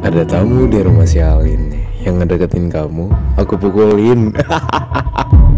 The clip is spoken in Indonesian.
Ada tamu di rumah si Alin Yang ngedeketin kamu Aku pukulin.